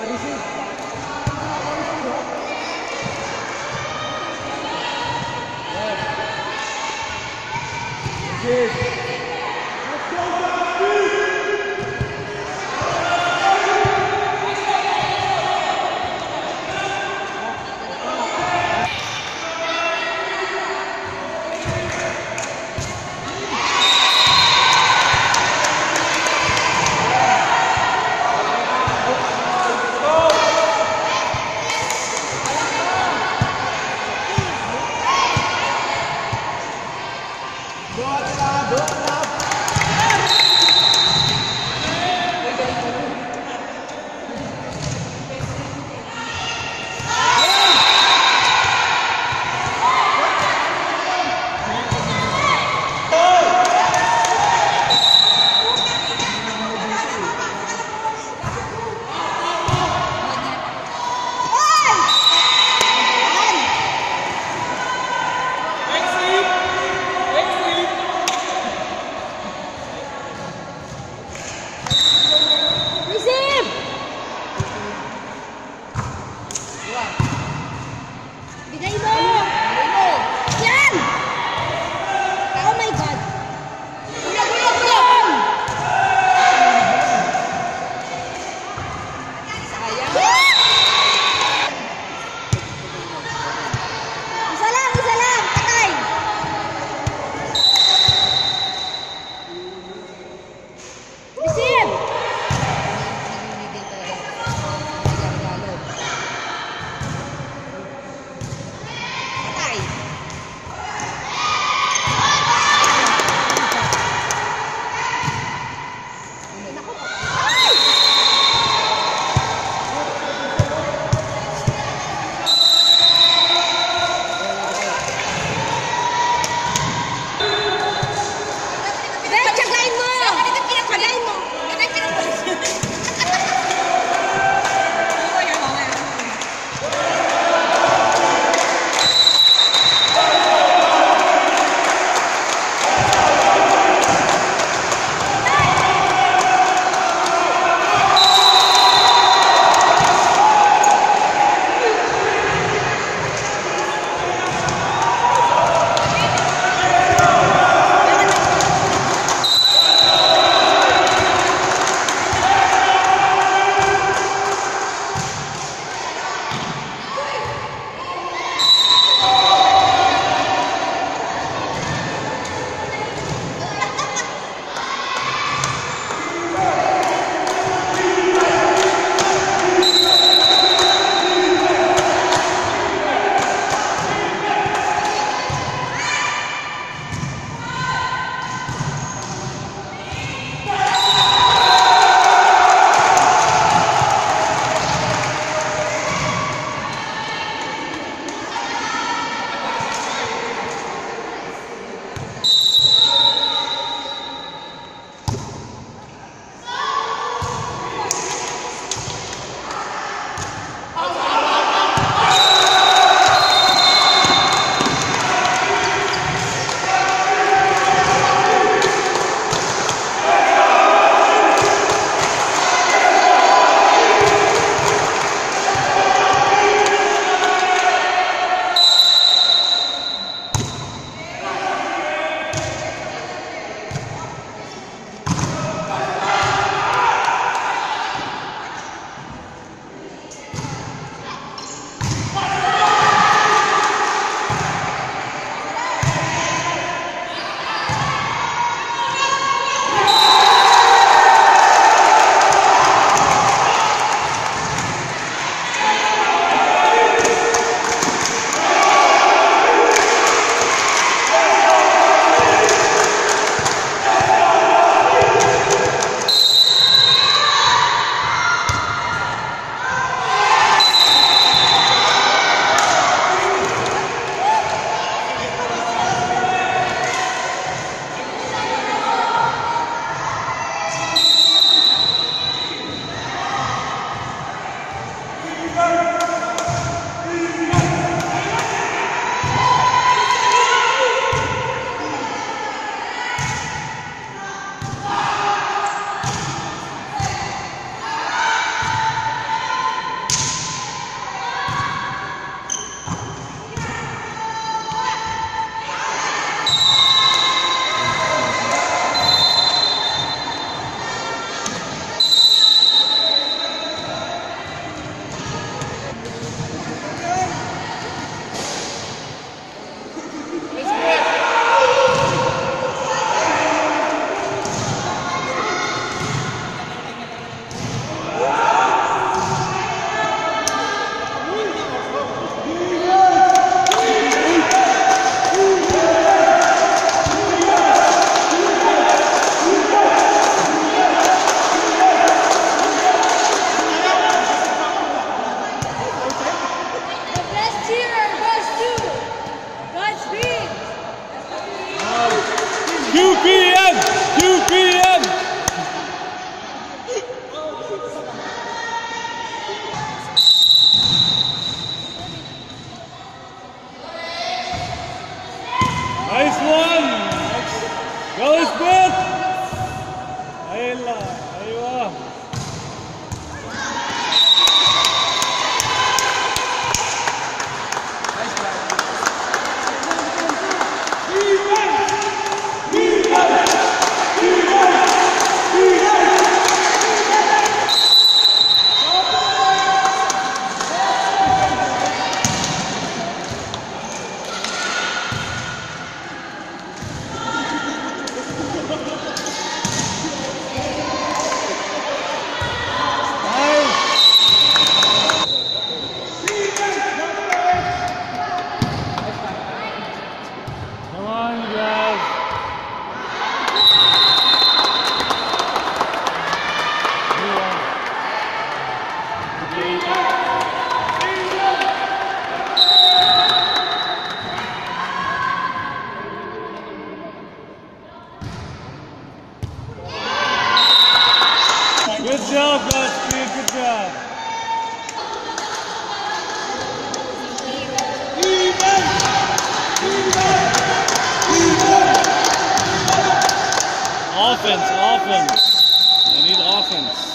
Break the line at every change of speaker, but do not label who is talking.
Go! Job, Godspeed. Good job. Offense, offense. They need offense.